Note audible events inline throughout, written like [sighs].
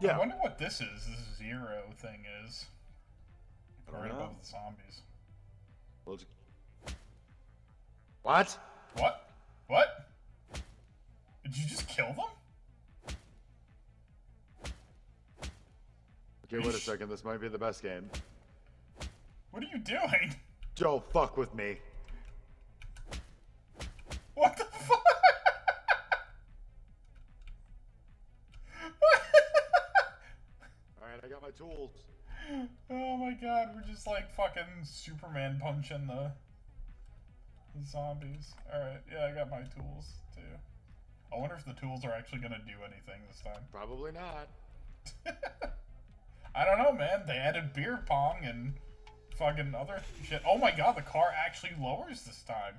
Yeah. I wonder what this is. This zero thing is. I don't Right know. above the zombies. What? What? What? Did you just kill them? Okay, wait a second. This might be the best game. What are you doing? Joe, fuck with me. What the tools. oh my god, we're just like fucking Superman punching the, the zombies. Alright, yeah, I got my tools too. I wonder if the tools are actually gonna do anything this time. [laughs] Probably not. I don't know, man. They added beer pong and fucking other shit. Oh my god, the car actually lowers this time.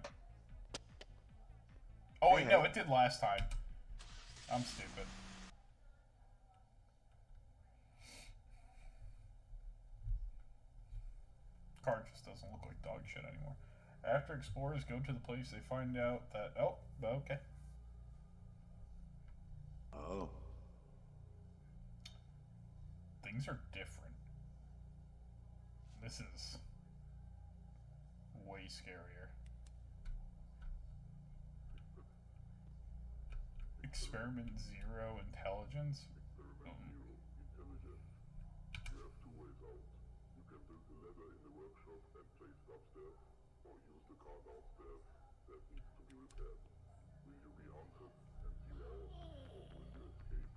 Oh wait, no, it did last time. I'm stupid. Car just doesn't look like dog shit anymore. After explorers go to the place, they find out that oh, okay. Oh. things are different. This is way scarier. Experiment zero intelligence. Um, You have two ways out. You can build the ladder in the workshop and place it upstairs, or use the car downstairs that needs to be repaired. Will you be haunted and or will you escape?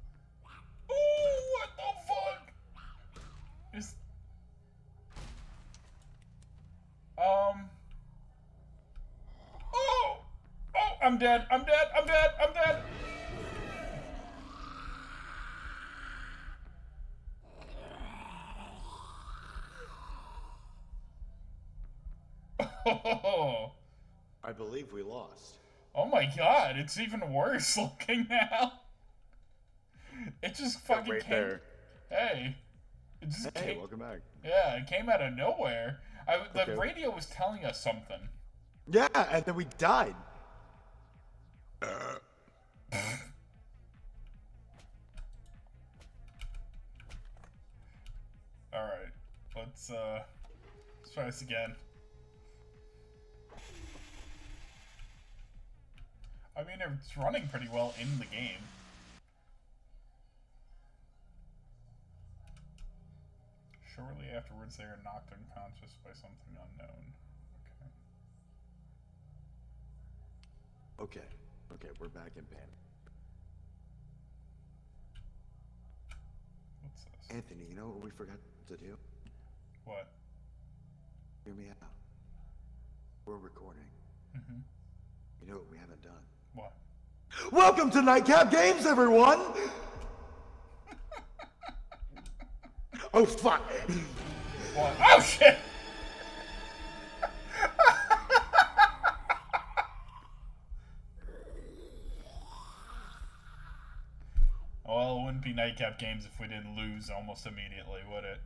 oh, what the fuck? Is um. Oh, oh, I'm dead. I'm dead. I'm dead. I'm dead. Oh. I believe we lost. Oh my god, it's even worse [laughs] looking now. It just fucking right came. there. Hey. It just Hey, came. welcome back. Yeah, it came out of nowhere. I, the Okay. radio was telling us something. Yeah, and then we died. [laughs] Alright, let's, uh. Let's try this again. I mean, it's running pretty well in the game. Shortly afterwards, they are knocked unconscious by something unknown. Okay. Okay. Okay, we're back in panic. What's this? Anthony, you know what we forgot to do? What? Hear me out. We're recording. Mm-hmm. You know what we haven't done? What? Welcome to Knightcap Games, everyone! [laughs] oh, fuck! What? Oh shit! [laughs] well, it wouldn't be knightcap games if we didn't lose almost immediately, would it?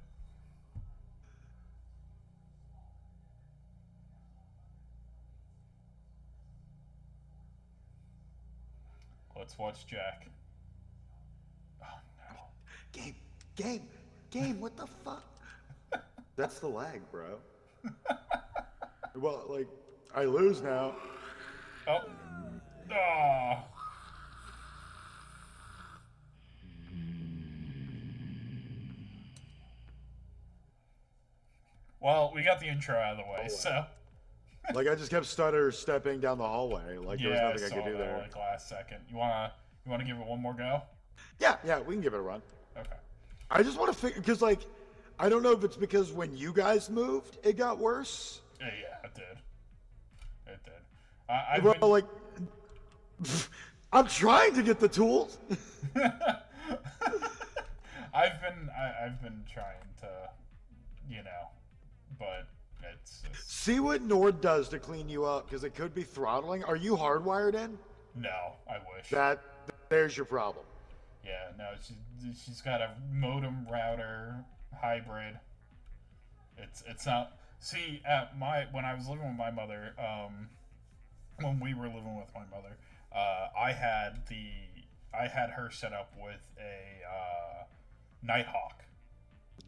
Let's watch Jack. Oh no. Game, game, game, what the fuck? [laughs] That's the lag, bro. well, like, I lose now. Oh. Oh. Well, we got the intro out of the way, oh, so Like, I just kept stutter stepping down the hallway. Like, there was yeah, I nothing I, could do there. like last second. You wanna you wanna give it one more go? Yeah, yeah, we can give it a run. Okay. I just want to figure, because, like, I don't know if it's because when you guys moved, it got worse. Yeah, yeah, it did. It did. I, I've Well, been, like, [laughs] I'm trying to get the tools. [laughs] I've been I, I've been trying to, you know, but it's See what Nord does to clean you up, because it could be throttling. Are you hardwired in? no. I wish. That, there's your problem. Yeah, no, she, she's got a modem router hybrid. It's it's not. See, at my when I was living with my mother, um, when we were living with my mother, uh, I had the I had her set up with a uh, Nighthawk.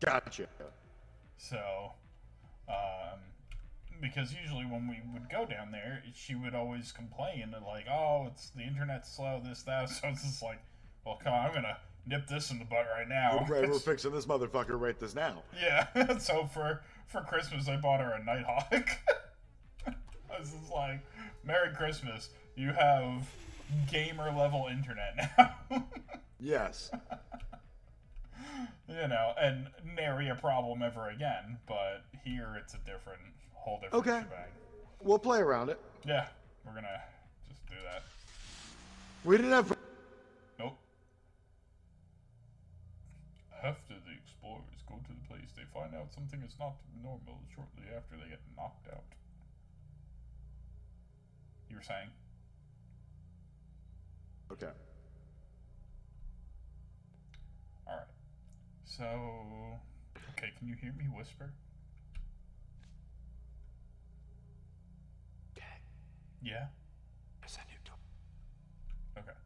Gotcha. So, um, because usually when we would go down there, she would always complain like, "Oh, it's the internet's slow, this that." [laughs] So it's just like, well, come on, I'm gonna nip this in the butt right now. We're, we're [laughs] fixing this motherfucker right this now. Yeah. [laughs] so for for Christmas, I bought her a Nighthawk. I was just like, "Merry Christmas! You have gamer level internet now." Yes. You know, and nary a problem ever again. But here, it's a different, whole different Okay. shebang. We'll play around it. Yeah, we're gonna just do that. We didn't have. Nope. After the explorers go to the place, they find out something is not normal shortly after they get knocked out. You were saying? Okay. Alright. So. Okay, can you hear me whisper? Okay, Yeah? there's a new door. Okay.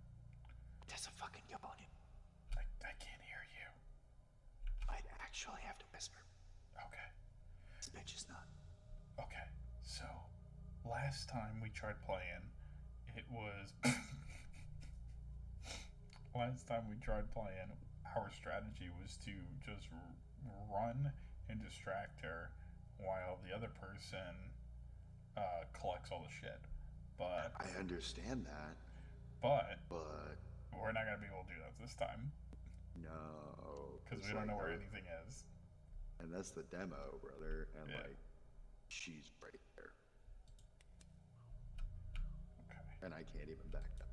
There's a fucking yawn. I, I can't hear you. I'd actually have to whisper. Okay. This bitch is not. Okay, so last time we tried playing, it was. [coughs] last time we tried playing, our strategy was to just r- run and distract her while the other person uh, collects all the shit. But I understand that, but but we're not gonna be able to do that this time no. because we don't like know where the- anything is. And that's the demo, brother. And Yeah. like, she's right there, Okay. and I can't even back up.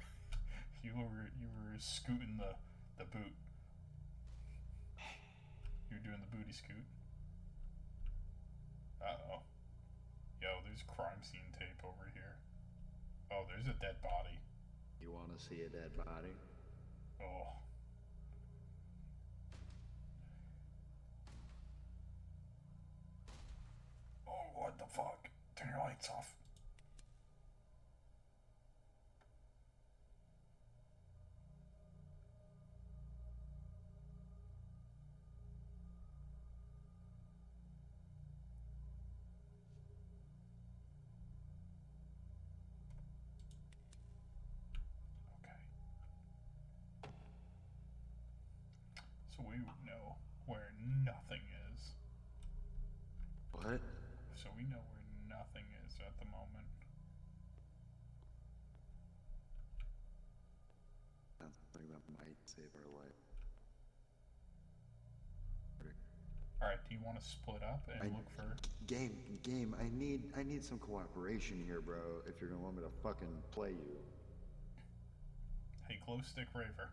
[laughs] You were you were scooting the the boot. You're doing the booty scoot. Uh oh. Yo, there's crime scene tape over here. Oh, there's a dead body. You want to see a dead body? Oh. Oh, what the fuck? Turn your lights off. So we know where nothing is. What? So we know where nothing is at the moment. Something that might save our life. Alright, do you want to split up and I- look for. Game, game. I need, I need some cooperation here, bro. If you're gonna want me to fucking play you. Hey, Glow Stick Raver.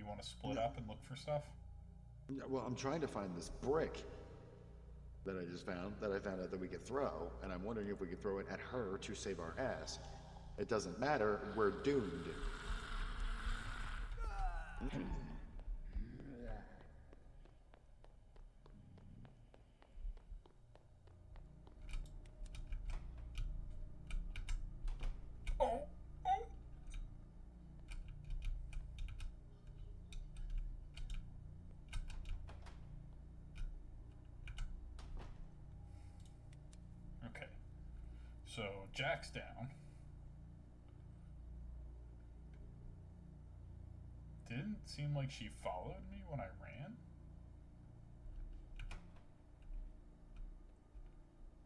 Do you want to split up and look for stuff? Yeah, Well, I'm trying to find this brick that I just found, that I found out that we could throw, and I'm wondering if we could throw it at her to save our ass. It doesn't matter, we're doomed. [clears throat] Oh! Oh! Okay. So, Jack's down. Didn't seem like she followed me when I ran.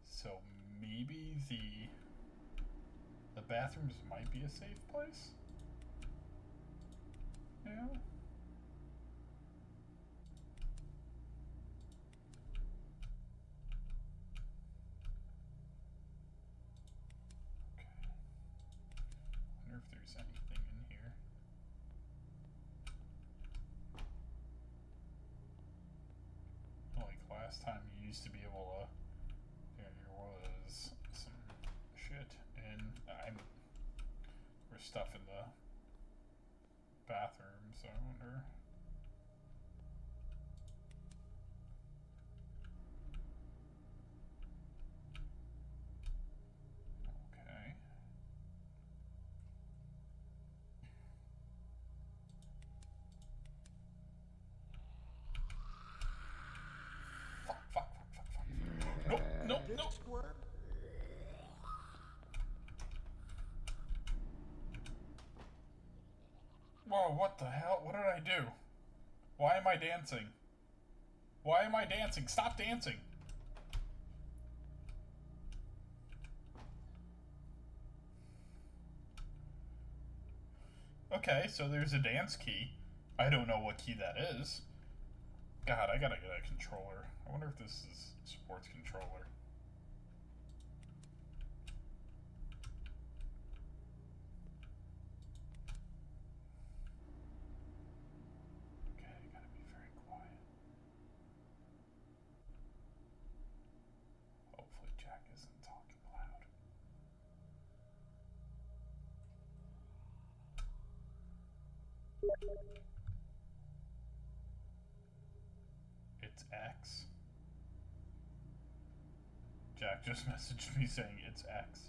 So maybe the the bathrooms might be a safe place. Yeah. Okay. Wonder if there's anything in here. Like last time, you used to be able to. There was some shit, and I'm. There's stuff in the bathroom, so I wonder. Okay. Oh, what the hell? What did I do? Why am I dancing? Why am I dancing? Stop dancing! Okay, so there's a dance key. I don't know what key that is. God, I gotta get a controller. I wonder if this is sports controller. Okay, I gotta be very quiet. Hopefully Jack isn't talking loud. It's X. Jack just [laughs] messaged me saying it's X.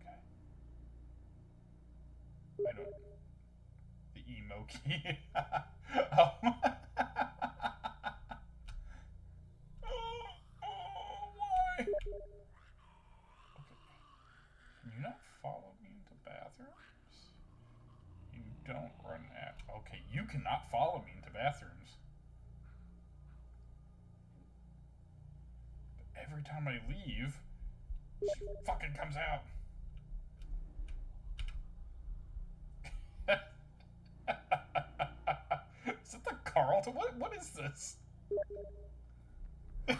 Okay. I don't. The emo key. [laughs] oh. oh, why? Okay. Can you not follow me into bathrooms? You don't run at. Okay, you cannot follow me into bathrooms. Every time I leave, she fucking comes out. [laughs] is it the Carlton? What? What is this? oh,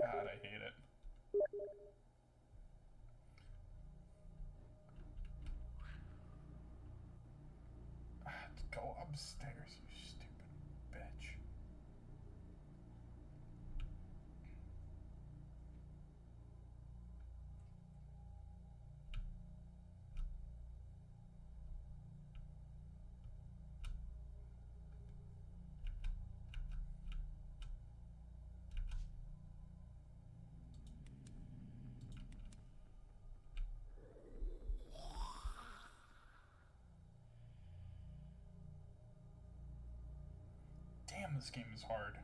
God, I hate it. Ah, Go upstairs, you stupid bitch. Damn, this game is hard.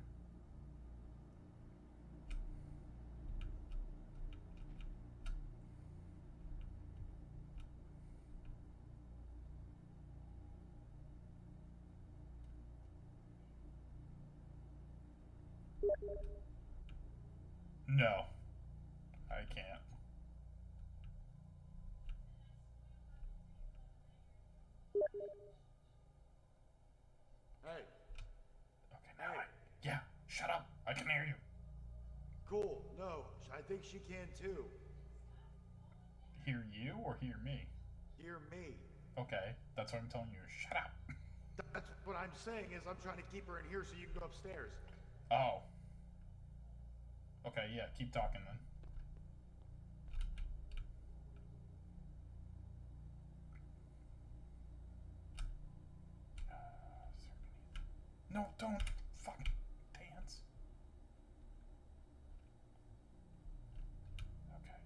No, I can't. Hey, Okay, now I. Yeah, shut up. I can hear you. cool. No, I think she can too. Hear you or hear me? Hear me. Okay, that's what I'm telling you. Shut up. [laughs] That's what I'm saying is I'm trying to keep her in here so you can go upstairs. Oh. Okay, yeah, keep talking then. [sighs] Is there any- No, don't fucking dance. Okay.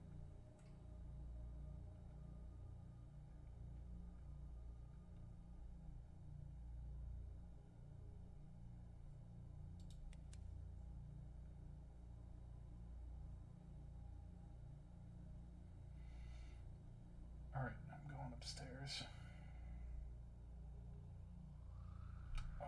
Alright, I'm going upstairs. Oh.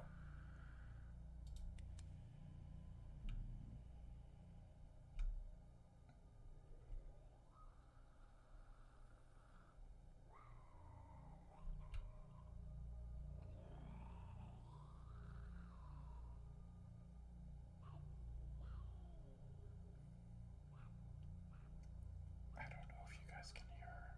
I don't know if you guys can hear her.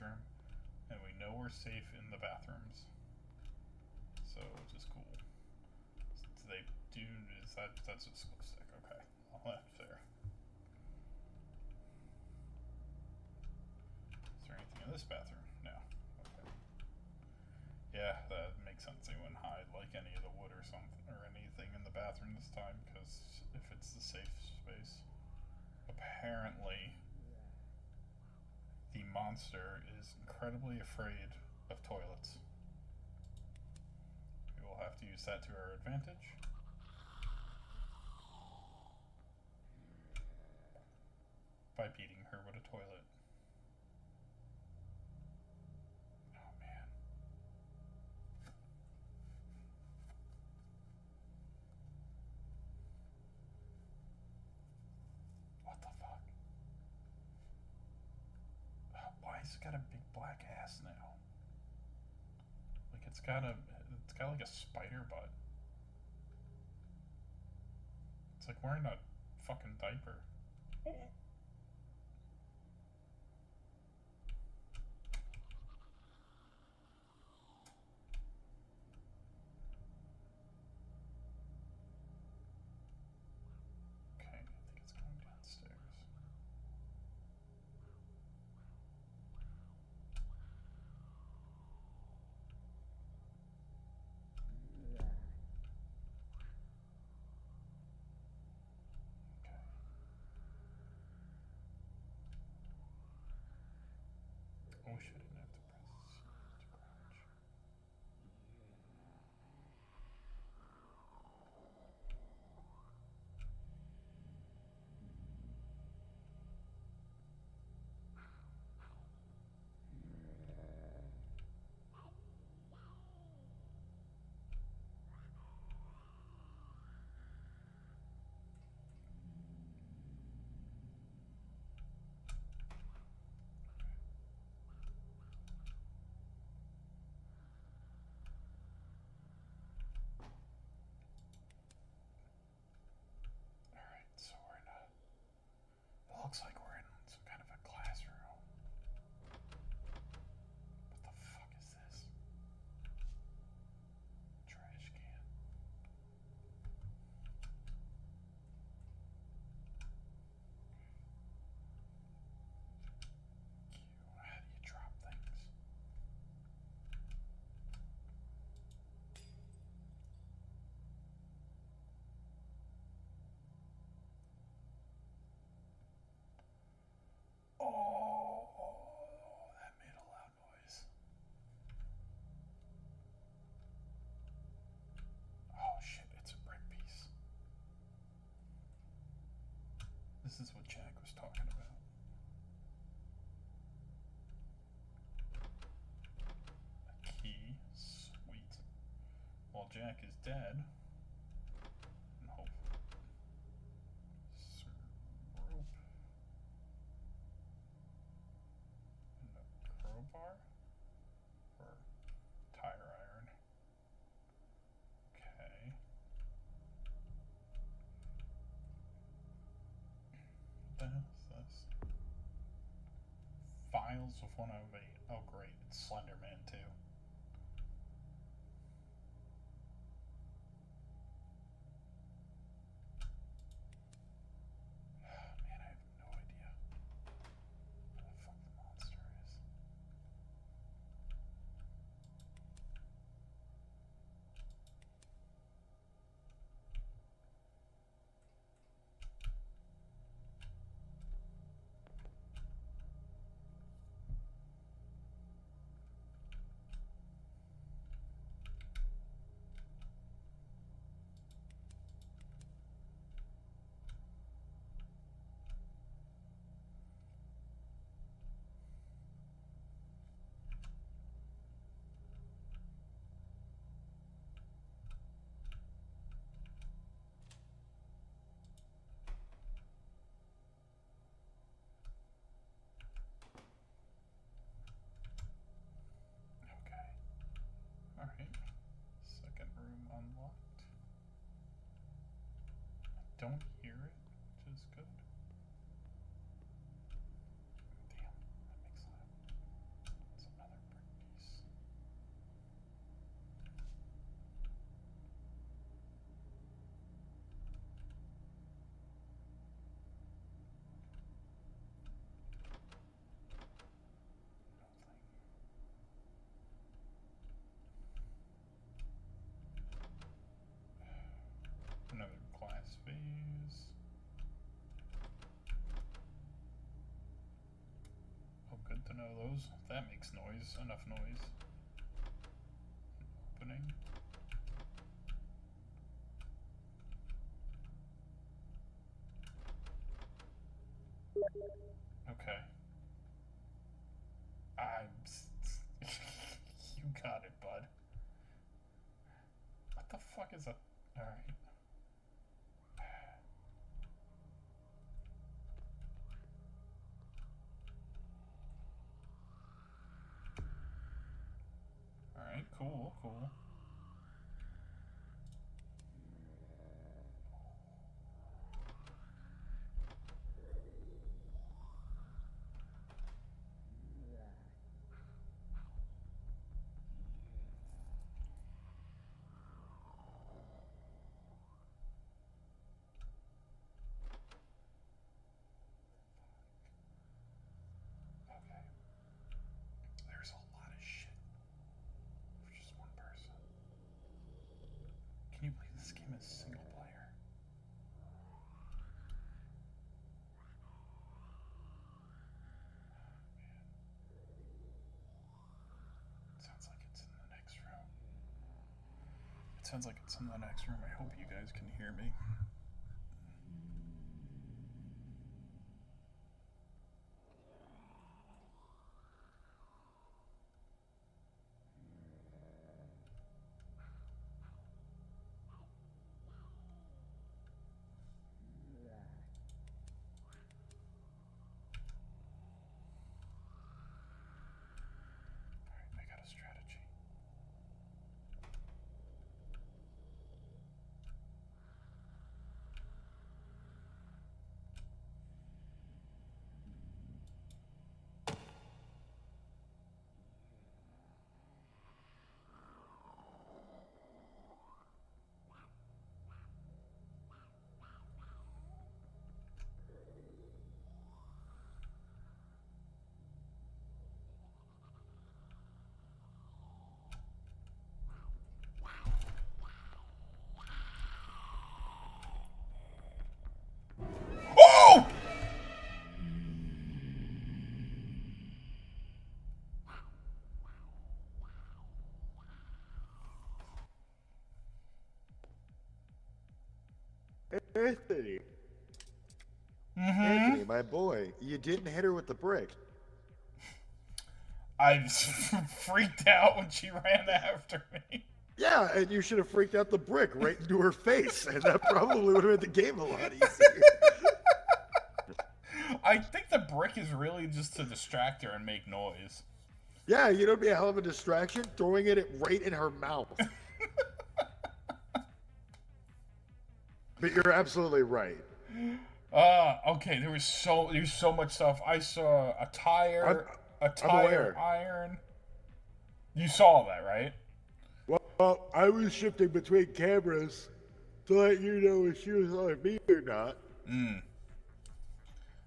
Bathroom, and we know we're safe in the bathrooms. So, which is cool. Do they do? Is that that's just school stick? Okay, that's fair. Is there anything in this bathroom? No. Okay. Yeah, that makes sense. They wouldn't hide like any of the wood or something or anything in the bathroom this time because if it's the safe space. Apparently, the monster is incredibly afraid of toilets. We will have to use that to our advantage. By beating her with a toilet. Oh man. What the fuck? Uh, Has got a big black ass now? Like it's got a, it's got like a spider butt. It's like wearing a fucking diaper. Eh. Okay, I think it's going downstairs. Okay. Oh shit, I didn't have to press to crouch. Alright, so we're in a. It looks like we're in some kind of a classroom. What the fuck is this? Trash can. Q, how do you drop things? Oh, that made a loud noise. Oh shit, it's a brick piece. This is what Jack was talking about. A key, sweet. While Dead, rope. Crowbar tire iron. Okay. This? Files of 108. Oh great, it's Slenderman too. I don't hear it, which is good. Damn, that makes loud. know those. That makes noise. Enough noise. Opening. Okay. I'm. s- s- you got it, bud. What the fuck is a. Alright. Alright, cool, cool. Okay. There's a lot of shit for just one person. Can you believe this game is single player? It sounds like it's in the next room. It sounds like it's in the next room. I hope you guys can hear me. Anthony, Mm-hmm. Anthony, my boy, you didn't hit her with the brick. I [laughs] freaked out when she ran after me. Yeah, and you should have freaked out the brick right into her face, and that probably would have made the game a lot easier. I think the brick is really just to distract her and make noise. yeah, you know, it'd be a hell of a distraction throwing it right in her mouth. But you're absolutely right. Uh, okay, there was so there's so much stuff. I saw a tire, a tire iron. You saw that, right? Well, I was shifting between cameras to let you know if she was on me or not.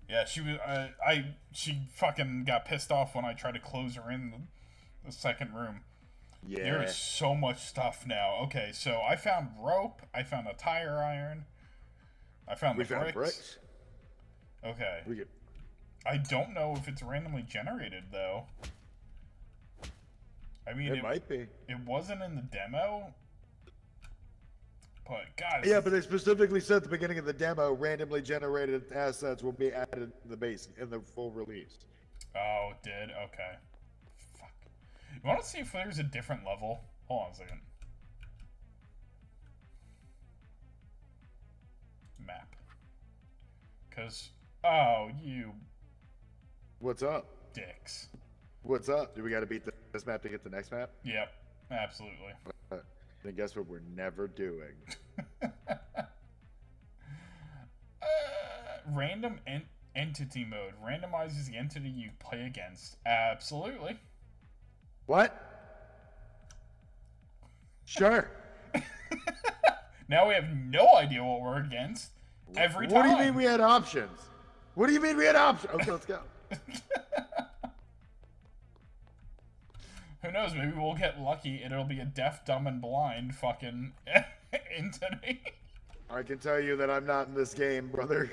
Yeah, she was. Uh, I she fucking got pissed off when I tried to close her in the, the second room. Yeah. There is so much stuff now. Okay, so I found rope. I found a tire iron. I found we the found bricks. bricks. Okay. We could, I don't know if it's randomly generated though. I mean, it, it, might be. it wasn't in the demo. But guys, Yeah, but they specifically said at the beginning of the demo, randomly generated assets will be added to the base in the full release. oh, it did okay. You want to see if there's a different level? Hold on a second. Map. Cause oh, you What's up? dicks. What's up? Do we got to beat this map to get the next map? Yep, absolutely. Uh, then guess what we're never doing? [laughs] Uh, random en- entity mode randomizes the entity you play against. Absolutely. What? Sure. [laughs] Now we have no idea what we're against every time. What do you mean we had options? What do you mean we had options? Okay, let's go. [laughs] Who knows? Maybe we'll get lucky and it'll be a deaf, dumb, and blind fucking [laughs] entity. I can tell you that I'm not in this game, brother.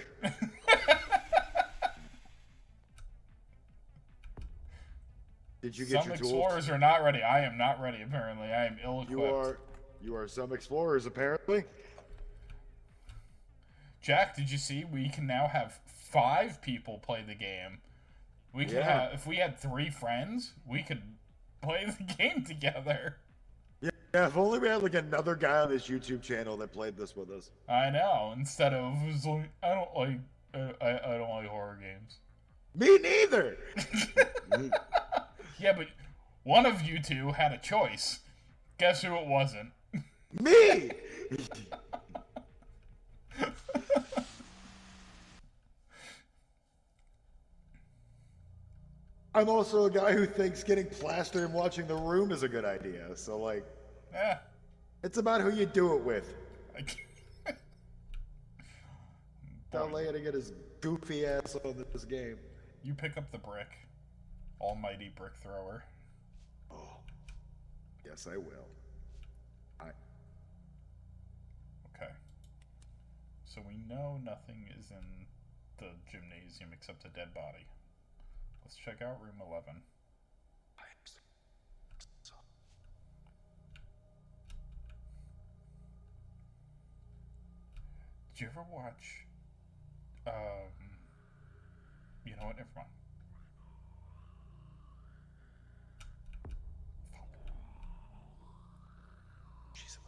Did you get Some your tools? explorers are not ready. I am not ready. Apparently, I am ill-equipped. You are you are some explorers apparently. Jack, did you see? We can now have five people play the game. We can Yeah. have if we had three friends, we could play the [laughs] game together. Yeah, yeah, if only we had like another guy on this YouTube channel that played this with us. I know. Instead of like, I don't like I I don't like horror games. Me neither. [laughs] [laughs] Yeah, but one of you two had a choice. Guess who it wasn't? Me. [laughs] I'm also a guy who thinks getting plaster and watching The Room is a good idea. So like, Yeah. it's about who you do it with. Tell Leia to get his goofy ass on this game. You pick up the brick. Almighty brick thrower. Oh, yes, I will. I Okay. So we know nothing is in the gymnasium except a dead body. Let's check out room 11. Did you ever watch? Um, you know what? Never mind. She's a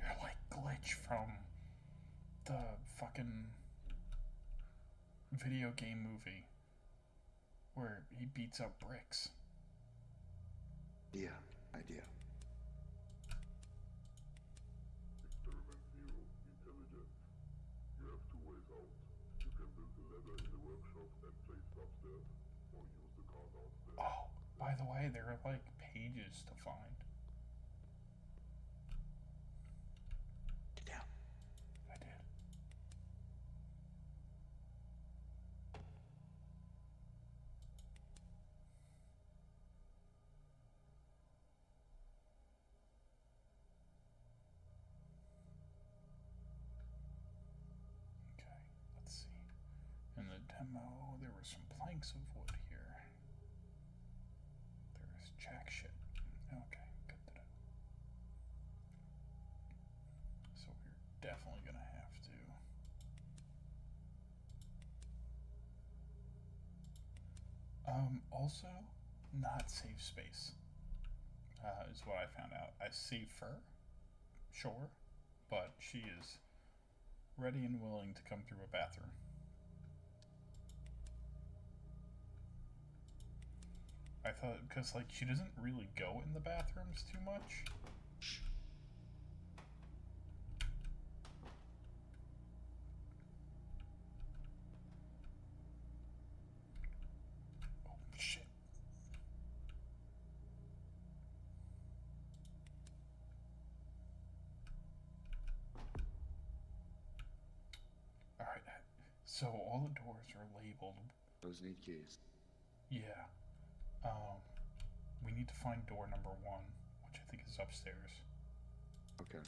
You're from the fucking video game movie where he beats up bricks. idea, idea. Experiment zero, intelligence. You have two ways out. You can build a ladder in the workshop and place upstairs, or use the car downstairs. Oh, by the way, there are like pages to find. The demo, there were some planks of wood here. There's jack shit. Okay. So we're definitely gonna have to. Um, also, not safe space. Uh, is what I found out. I see fur, sure, but she is ready and willing to come through a bathroom. I thought, because, like, she doesn't really go in the bathrooms too much. Oh, shit. Alright, so all the doors are labeled Those need keys. yeah. Um, we need to find door number one, which I think is upstairs. Okay.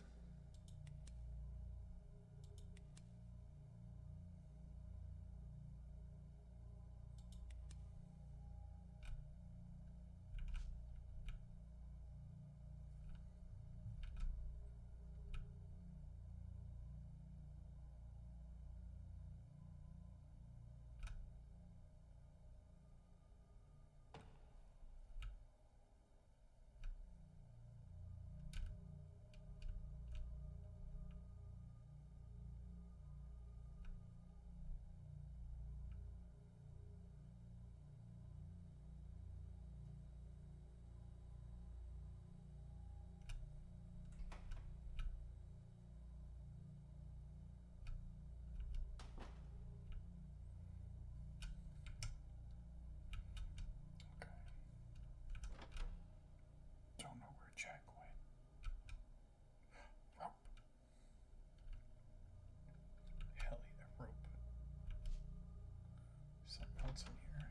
what's in here.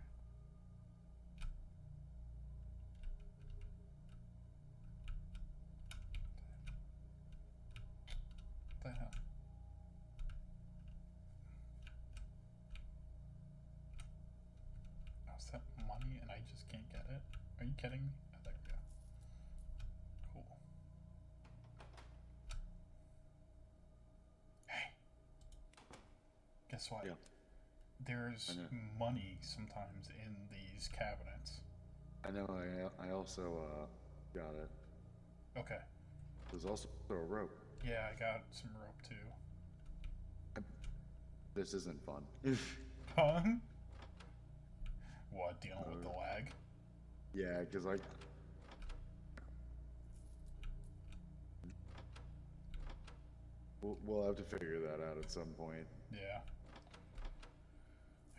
That help? That money and I just can't get it? Are you kidding me? Oh, there we go. Cool. Hey! Guess what? There's money sometimes in these cabinets. I know. I I also uh got it. Okay. There's also a rope. Yeah, I got some rope too. This isn't fun. [laughs] Huh? What, dealing with the Uh, lag? yeah, because I. We'll, we'll have to figure that out at some point. Yeah.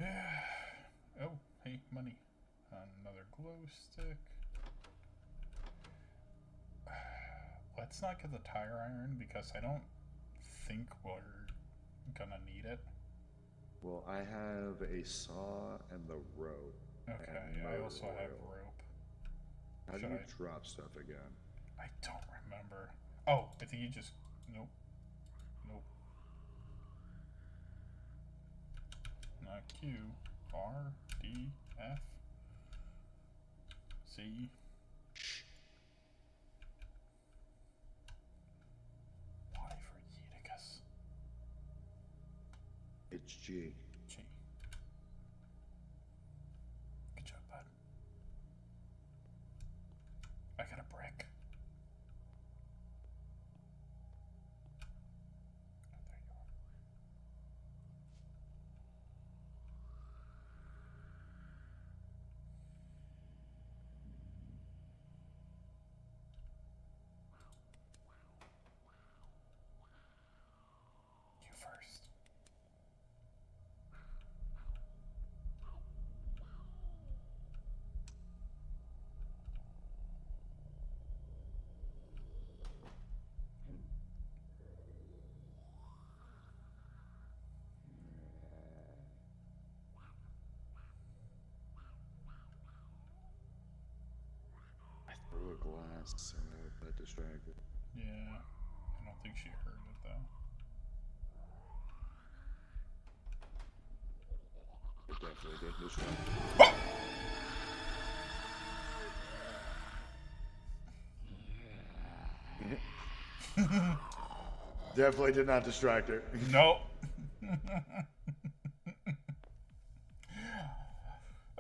[sighs] oh, hey, money. Another glow stick. [sighs] Let's not get the tire iron because I don't think we're gonna need it. Well, I have a saw and the rope. Okay, I also have oil. rope. How do Should you I- drop stuff again? I don't remember. Oh, I think you just. Nope. Not Q. R. D. F. C. Y for Yeticus. It's G. G. Good job, bud. I got a brick. Oh, there you are. You first. I threw a glass, so that distracted. Yeah, I don't think she heard it though. It definitely did distract. [laughs] definitely did not distract her. Nope. [laughs]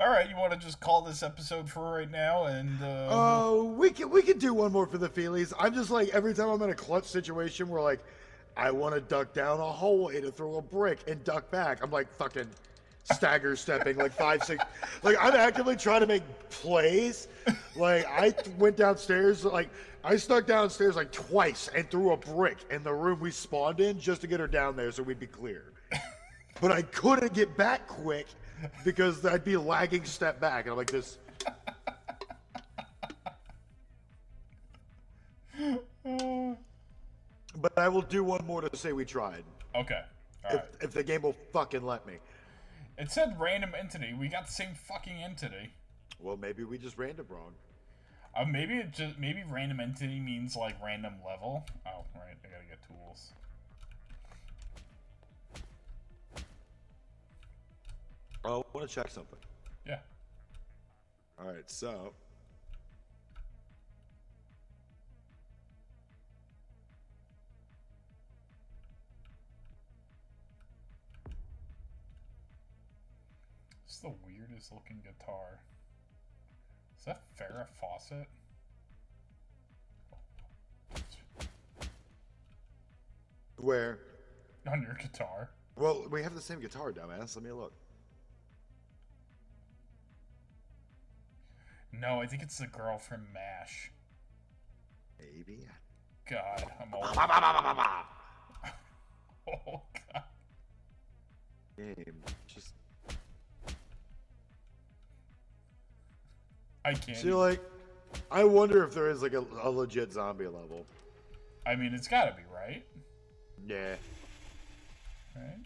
All right, you want to just call this episode for right now, and uh, Oh, we can we can do one more for the feelies. I'm just like every time I'm in a clutch situation where like I want to duck down a hallway to throw a brick and duck back. I'm like fucking stagger stepping like five six. Like I'm actively trying to make plays. Like I went downstairs like I stuck downstairs like twice and threw a brick in the room we spawned in just to get her down there so we'd be clear. But I couldn't get back quick because I'd be lagging step back and I'm like this. But I will do one more to say we tried. okay, all If, right. if the game will fucking let me. It said random entity. We got the same fucking entity. Well, maybe we just random wrong. Uh, maybe it just maybe random entity means like random level. Oh, right. I gotta get tools. Oh, I want to check something. Yeah. All right, so. It's the weirdest looking guitar. Is that Farrah Fawcett? Where? On your guitar? Well, we have the same guitar, dumbass. Let me look. No, I think it's the girl from MASH. Maybe. God, I'm old. [laughs] Oh, God. Game. Just. I can't. See, like, I wonder if there is like a, a legit zombie level. I mean, it's gotta be, right? Yeah. Right?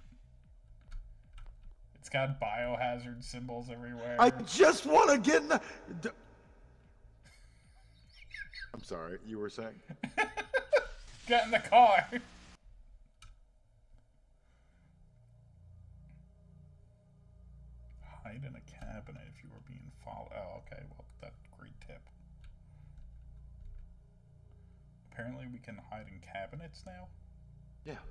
It's got biohazard symbols everywhere. I just want to get in the. I'm sorry. You were saying? [laughs] Get in the car! hide in a cabinet if you were being followed. Oh, okay. Well, that's a great tip. Apparently, we can hide in cabinets now. Yeah.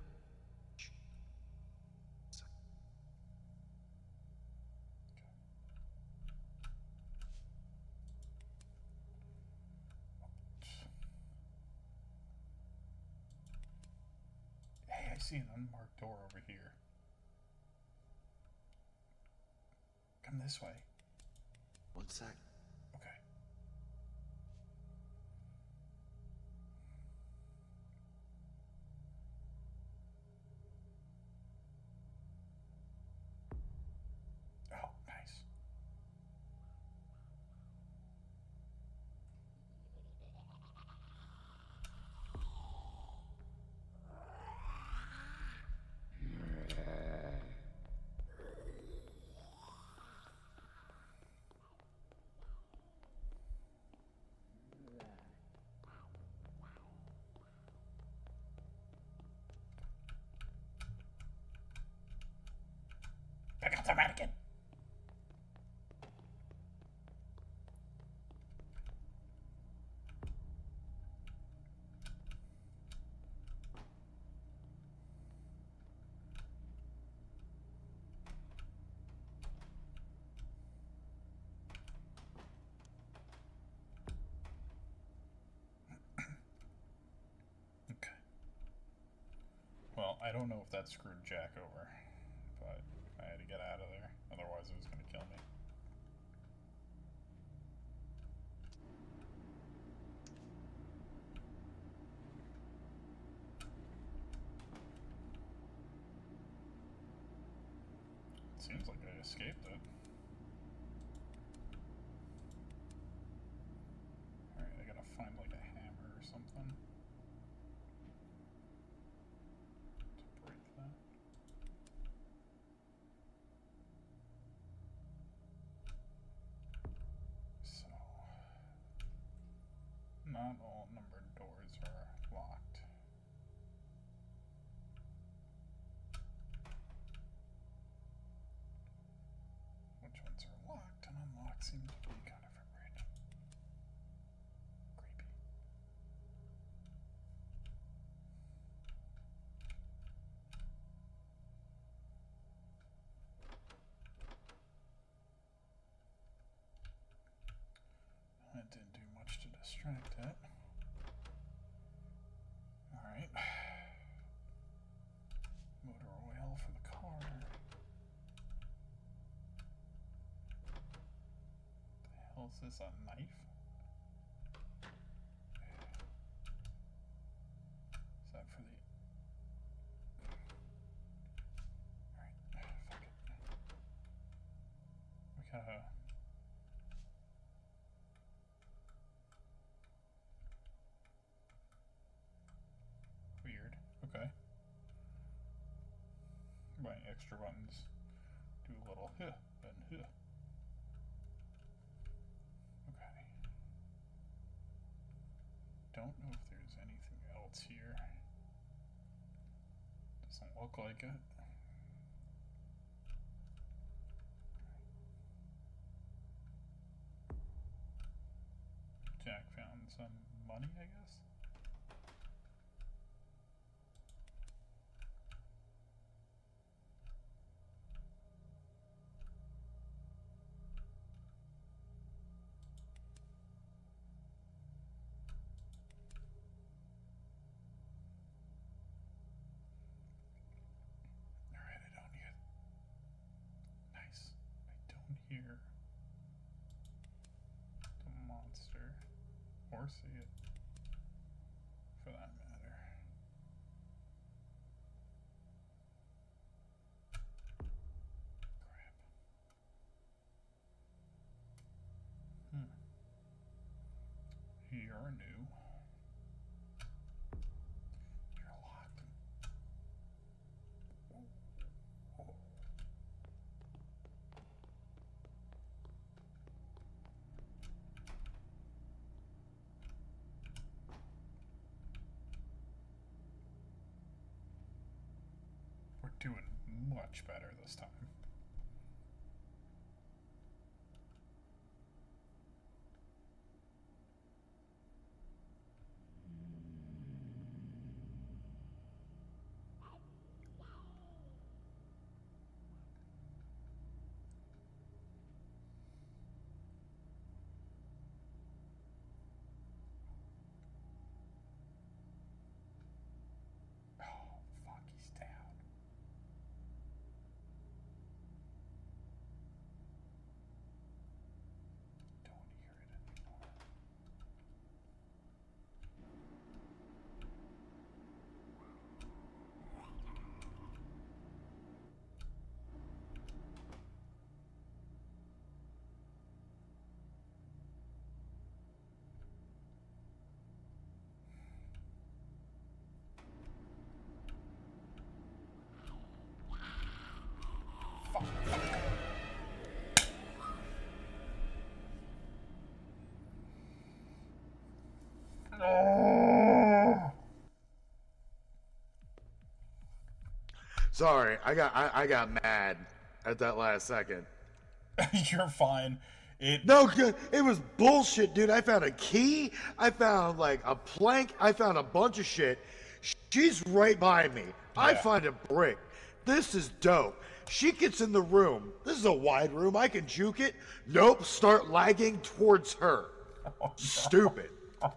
See an unmarked door over here. Come this way. One sec. Okay. Well, I don't know if that screwed Jack over, to get out of there. Otherwise, it was going to kill me. Seems like I escaped it. Alright, I gotta find like a hammer or something. To break that. So, not all numbered doors are locked. Which ones are locked and unlocked seem to be kind of weird. Creepy. That didn't do to it. Alright. Motor oil for the car. The hell is this? A knife? Is that for the. Alright, fuck it. We gotta. Weird. Okay. My extra buttons do a little huh and huh. Okay. Don't know if there's anything else here. Doesn't look like it. Jack found some money, I guess. Alright, I don't hear. Nice. I don't hear the monster or see it for that matter. Crap. Hmm. You're new. You're locked. We're doing much better this time. Sorry, I got I, I got mad at that last second. [laughs] You're fine. It No good. It was bullshit, dude. I found a key. I found like a plank. I found a bunch of shit. She's right by me. I find a brick. This is dope. She gets in the room. This is a wide room. I can juke it. Nope. Start lagging towards her. [laughs] Oh, Stupid. [laughs] Oh,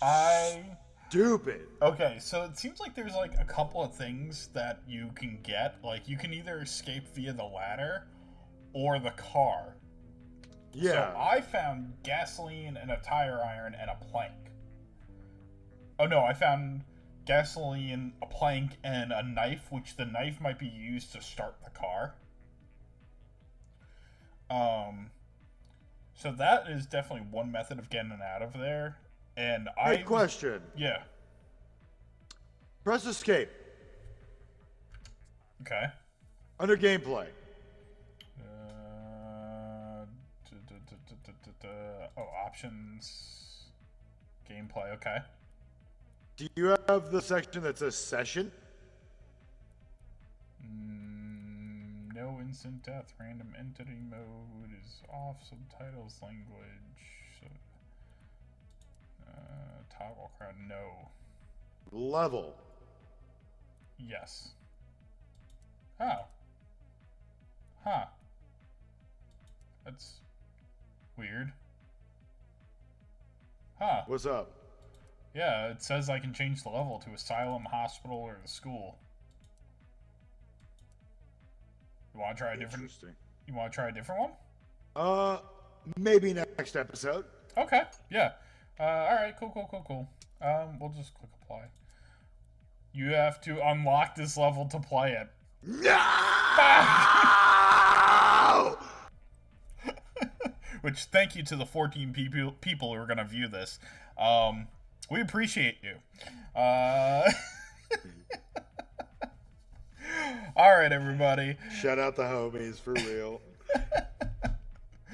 I Stupid. Okay, so it seems like there's like a couple of things that you can get. Like you can either escape via the ladder or the car. Yeah. So I found gasoline and a tire iron and a plank. Oh no, I found gasoline, a plank, and a knife, which the knife might be used to start the car. Um, so that is definitely one method of getting out of there. And I Hey, question. yeah Press escape okay. under gameplay. Uh. Oh, options, gameplay. Okay. Do you have the section that says session? Mm, no instant death. Random entity mode is off. Subtitles language. Uh, toggle crowd. No. Level. Yes. Oh. Huh. That's weird. Huh. What's up? Yeah, it says I can change the level to asylum, hospital, or the school. You want to try a different? Interesting. You want to try a different one? Uh, maybe next episode. Okay. Yeah. Uh, all right. Cool. Cool. Cool. Cool. Um, we'll just click apply. You have to unlock this level to play it. No! [laughs] Which thank you to the 14 people people who are gonna view this. Um, we appreciate you. Uh, [laughs] [laughs] all right, everybody. Shout out the homies for real.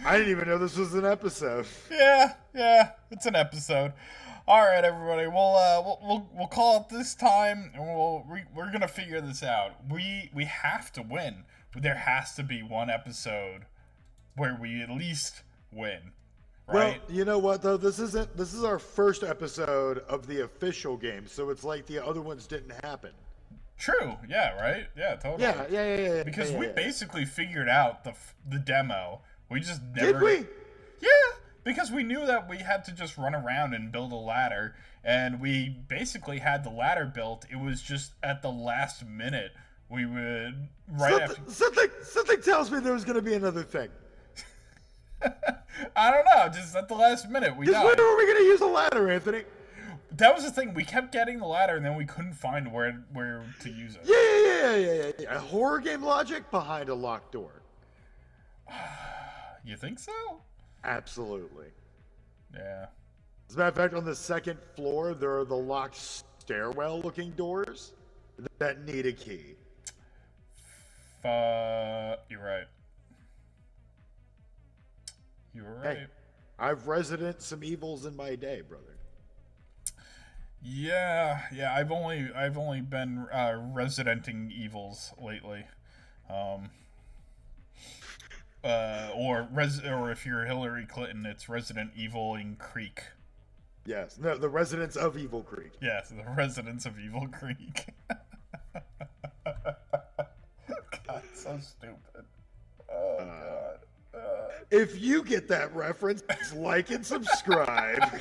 I didn't even know this was an episode. [laughs] Yeah, yeah, it's an episode. All right, everybody. We'll uh, we'll we'll, we'll call it this time, and we'll we, we're gonna figure this out. We we have to win. There has to be one episode where we at least win, right? Well, you know what though? This isn't. This is our first episode of the official game, so it's like the other ones didn't happen. True. Yeah. Right. Yeah. Totally. Yeah, yeah, yeah, yeah. yeah, Because yeah, we yeah. basically figured out the the demo. We just never. did we? Yeah, because we knew that we had to just run around and build a ladder, and we basically had the ladder built. It was just at the last minute we would right Something, something, something tells me there was going to be another thing. [laughs] I don't know, just at the last minute we Just died. when were we going to use a ladder, Anthony? That was the thing. We kept getting the ladder, and then we couldn't find where where to use it. Yeah, yeah, yeah, yeah, yeah, yeah. A horror game logic behind a locked door. [sighs] [sighs] [sighs] You think so? Absolutely. Yeah. As a matter of fact, on the second floor, there are the locked stairwell-looking doors that need a key. Uh, you're right. You're right. Hey, I've resident some evils in my day, brother. Yeah, yeah. I've only I've only been uh, residenting evils lately, um, uh, or res or if you're Hillary Clinton, it's Resident Evil in Creek. Yes, no, the residents of Evil Creek. Yes, the residents of Evil Creek. [laughs] God, so stupid. Oh God. Uh, If you get that reference, like and subscribe. [laughs]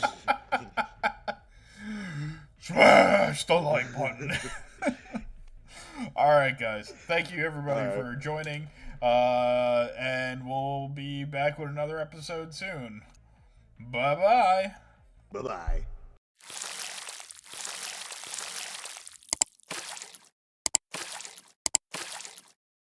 Smash the like button. [laughs] All right, guys. Thank you everybody All for joining. Uh, and we'll be back with another episode soon. Bye bye. bye bye.